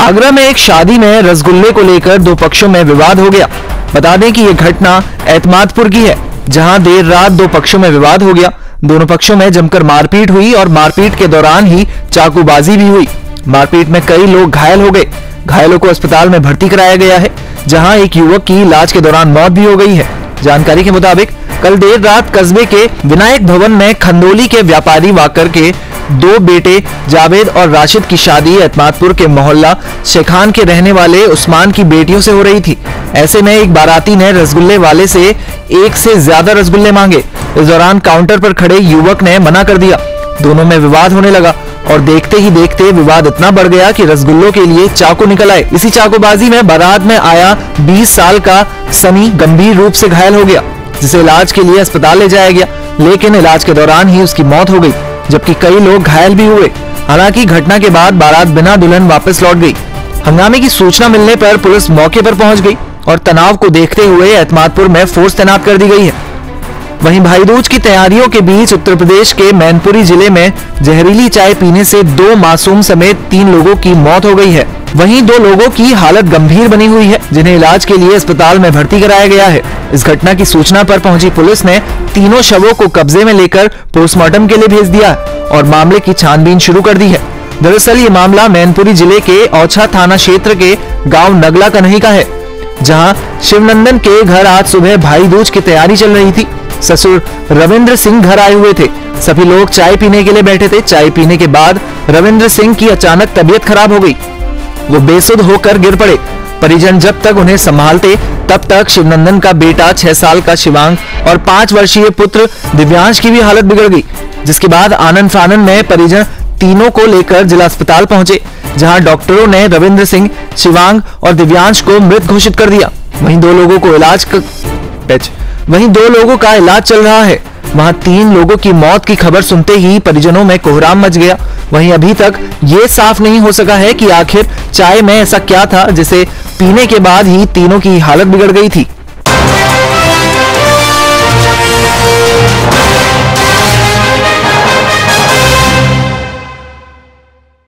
आगरा में एक शादी में रसगुल्ले को लेकर दो पक्षों में विवाद हो गया। बता दें कि यह घटना एतमादपुर की है, जहाँ देर रात दो पक्षों में विवाद हो गया। दोनों पक्षों में जमकर मारपीट हुई और मारपीट के दौरान ही चाकूबाजी भी हुई। मारपीट में कई लोग घायल हो गए। घायलों को अस्पताल में भर्ती कराया गया है, जहाँ एक युवक की इलाज के दौरान मौत भी हो गई है। जानकारी के मुताबिक कल देर रात कस्बे के विनायक भवन में खंदोली के व्यापारी वाकर के दो बेटे जावेद और राशिद की शादी एतमादपुर के मोहल्ला शेखान के रहने वाले उस्मान की बेटियों से हो रही थी। ऐसे में एक बाराती ने रसगुल्ले वाले से एक से ज़्यादा रसगुल्ले मांगे। इस दौरान काउंटर पर खड़े युवक ने मना कर दिया। दोनों में विवाद होने लगा और देखते ही देखते विवाद इतना बढ़ गया कि रसगुल्लों के लिए चाकू निकल आए। इसी चाकूबाजी में बारात में आया 20 साल का सनी गंभीर रूप से घायल हो गया। जिसे इलाज के लिए अस्पताल ले जाया गया। लेकिन इलाज के दौरान ही उसकी मौत हो गई, जबकि कई लोग घायल भी हुए। हालाँकि घटना के बाद बारात बिना दुल्हन वापस लौट गई। हंगामे की सूचना मिलने पर पुलिस मौके पर पहुँच गई और तनाव को देखते हुए एतमादपुर में फोर्स तैनात कर दी गई है। वहीं भाई दूज की तैयारियों के बीच उत्तर प्रदेश के मैनपुरी ज़िले में जहरीली चाय पीने से दो मासूम समेत तीन लोगों की मौत हो गई है। वहीं दो लोगों की हालत गंभीर बनी हुई है, जिन्हें इलाज के लिए अस्पताल में भर्ती कराया गया है। इस घटना की सूचना पर पहुँची पुलिस ने तीनों शवों को कब्जे में लेकर पोस्टमार्टम के लिए भेज दिया और मामले की छानबीन शुरू कर दी है। दरअसल ये मामला मैनपुरी ज़िले के औछा थाना क्षेत्र के गाँव नगला कन्ही का है, जहाँ शिवनंदन के घर आज सुबह भाई दूज की तैयारी चल रही थी। ससुर रविंद्र सिंह घर आए हुए थे। सभी लोग चाय पीने के लिए बैठे थे। चाय पीने के बाद रविंद्र सिंह की अचानक तबीयत खराब हो गई। वो बेसुध होकर गिर पड़े। परिजन जब तक उन्हें संभालते, तब तक शिवनंदन का बेटा छह साल का शिवांग और पाँच वर्षीय पुत्र दिव्यांश की भी हालत बिगड़ गई। जिसके बाद आनंद फानंद में परिजन तीनों को लेकर जिला अस्पताल पहुँचे, जहाँ डॉक्टरों ने रविंद्र सिंह, शिवांग और दिव्यांश को मृत घोषित कर दिया। वहीं दो लोगों को इलाज कर... वहीं दो लोगों का इलाज चल रहा है। वहाँ तीन लोगों की मौत की खबर सुनते ही परिजनों में कोहराम मच गया। वहीं अभी तक ये साफ़ नहीं हो सका है कि आखिर चाय में ऐसा क्या था जिसे पीने के बाद ही तीनों की हालत बिगड़ गई थी।